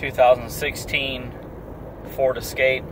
2016 Ford Escape.